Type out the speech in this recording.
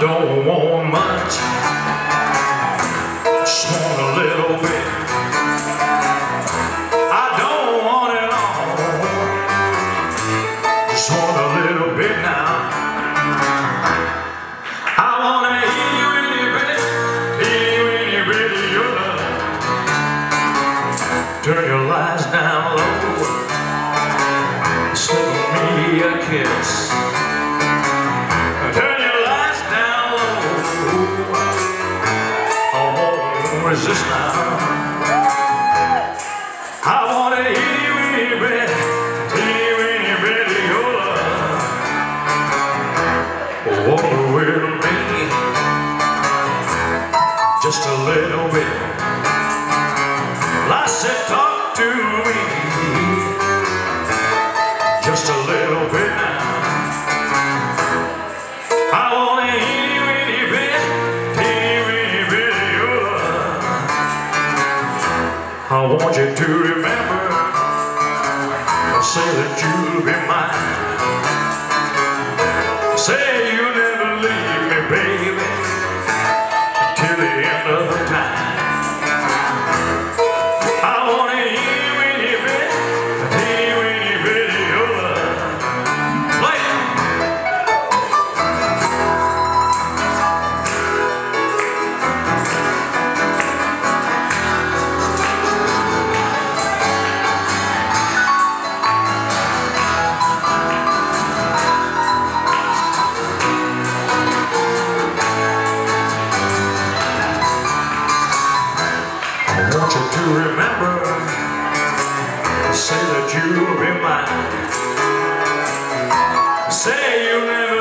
don't want much, just want a little bit. I don't want it all, just want a little bit now. I wanna hear you any bit, hear you any bit of your love. Turn your lights down low, slip me a kiss. Resist now. I wanna hear you any bit, hear you any bit of your love. Walk with me, just a little bit. I said, talk to me, I want you to remember, I say that you'll be mine. Say you'll never leave me, baby, want you to remember, say that you'll be mine. Say you'll never